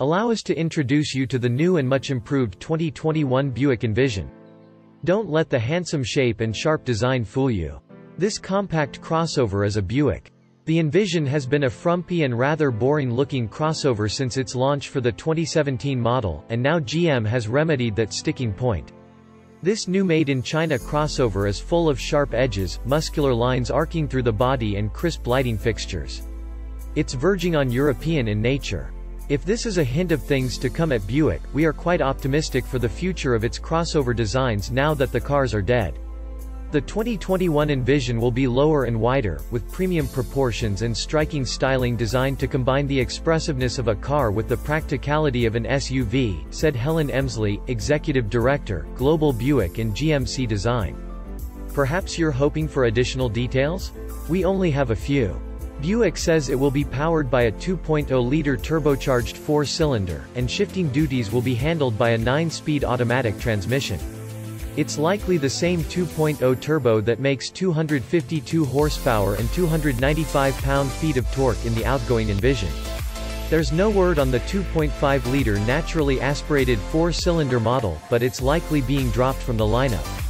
Allow us to introduce you to the new and much improved 2021 Buick Envision. Don't let the handsome shape and sharp design fool you. This compact crossover is a Buick. The Envision has been a frumpy and rather boring-looking crossover since its launch for the 2017 model, and now GM has remedied that sticking point. This new made-in-China crossover is full of sharp edges, muscular lines arcing through the body and crisp lighting fixtures. It's verging on European in nature. If this is a hint of things to come at Buick, we are quite optimistic for the future of its crossover designs now that the cars are dead. The 2021 Envision will be lower and wider, with premium proportions and striking styling designed to combine the expressiveness of a car with the practicality of an SUV, said Helen Emsley, Executive Director, Global Buick and GMC Design. Perhaps you're hoping for additional details? We only have a few. Buick says it will be powered by a 2.0-liter turbocharged four-cylinder, and shifting duties will be handled by a 9-speed automatic transmission. It's likely the same 2.0 turbo that makes 252 horsepower and 295 pound-feet of torque in the outgoing Envision. There's no word on the 2.5-liter naturally aspirated four-cylinder model, but it's likely being dropped from the lineup.